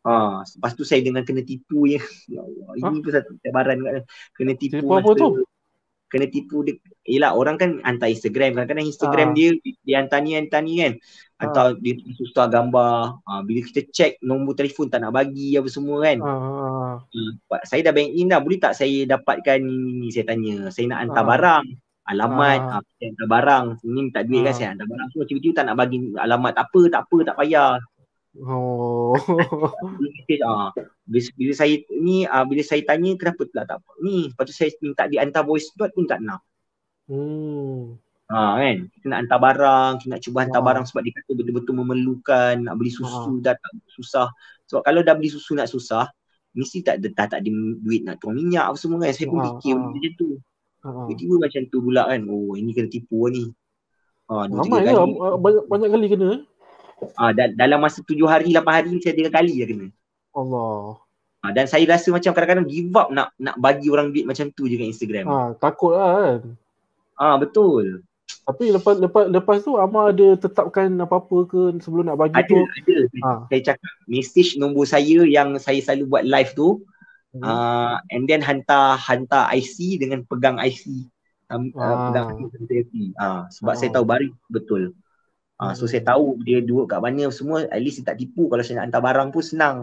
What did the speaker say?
Ha, lepas tu saya dengan kena tipu ya. Ya Allah, ini ha? pun satu cabaran kat kena tipu. Tipu apa tu? Kena tipu dia. Yelah orang kan hantar Instagram. Kadang-kadang Instagram ha. dia dia hantar ni hantar ni kan. Hantar ha. dia susah gambar. Ha, bila kita check nombor telefon tak nak bagi apa semua kan. Ha. Ha. Saya dah bank in dah. Boleh tak saya dapatkan ni, ni saya tanya. Saya nak hantar ha. barang. Alamat, ha. Ha, hantar barang. Ini minta duit ha. kan saya hantar barang. Tiba-tiba tak nak bagi alamat. Tak apa, tak apa, tak payah. Oh. ah, bila, bila saya ni ah, bila saya tanya kenapa tak tak apa. Ni lepas tu saya minta dihantar voice note pun tak nak. Hmm. Ha kan, kita nak hantar barang, kita nak cuba hantar ha. barang sebab dia kata betul-betul memerlukan nak beli susu ha. dah tak susah. Sebab kalau dah beli susu nak susah, mesti tak dah, tak ada duit nak tuang minyak apa semua kan. Saya pun ha. fikir ha. macam tu. Ha. Tiba-tiba macam tu pula kan. Oh, ini kena tipu ni. Ha, Ramai ke? Banyak, banyak kali kena eh? Ah, da- dalam masa tujuh hari, lapan hari saya tiga kali dah kena. Allah. Ah, dan saya rasa macam kadang-kadang give up nak nak bagi orang duit macam tu je kat Instagram. Ah, takut lah kan. Ah, betul. Tapi lepas lepas lepas tu Amar ada tetapkan apa-apa ke sebelum nak bagi ada, tu? Ada, ada. Ha. Saya cakap message nombor saya yang saya selalu buat live tu. Hmm. Uh, and then hantar hantar IC dengan pegang IC. Um, uh, pegang IC. Uh, sebab ha. saya tahu baru betul. Ha, so saya tahu dia duduk kat mana semua at least dia tak tipu kalau saya nak hantar barang pun senang.